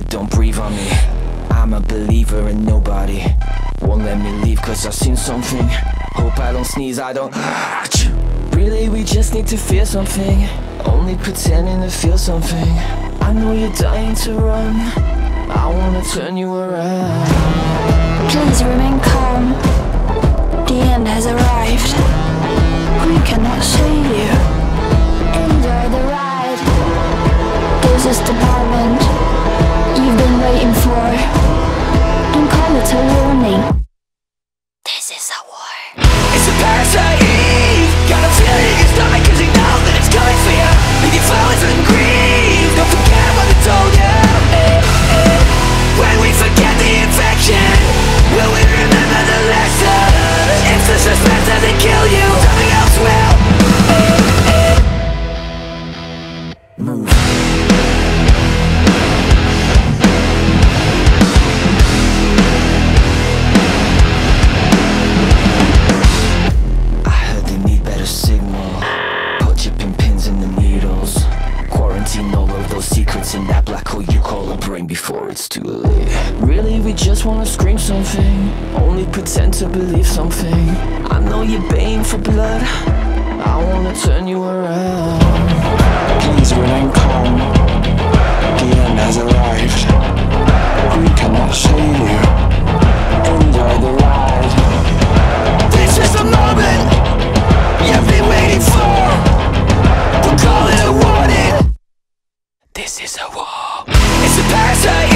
don't breathe on me. I'm a believer in nobody Won't let me leave cause I've seen something. Hope I don't sneeze, I don't Really we just need to feel something. Only pretending to feel something. I know you're dying to run. I wanna turn you around. Please remain calm. The end has arrived. This is a war. brain before it's too late. Really, we just wanna scream something. Only pretend to believe something. I know you're baying for blood. I wanna turn you around. It's a parasite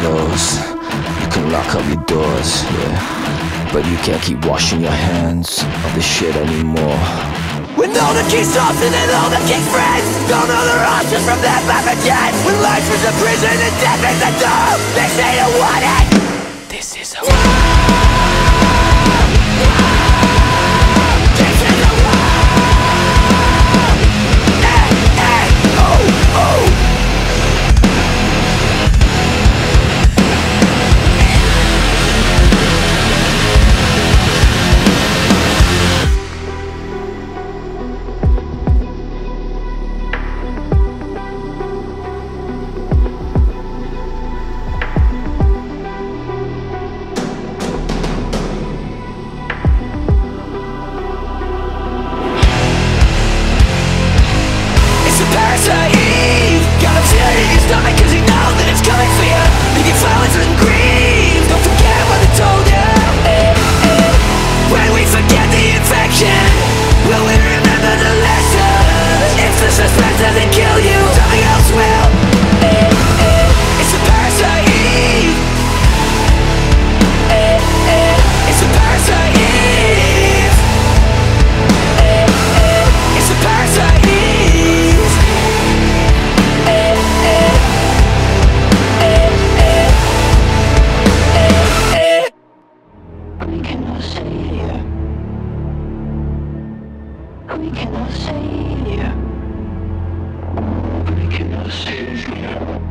You can lock up your doors, yeah. But you can't keep washing your hands of the shit anymore. With all the key Thompson and all the kings friends Don't know the options from that map again When life is a prison and death is a door This ain't a warning This is a warning We cannot save you. We cannot save you.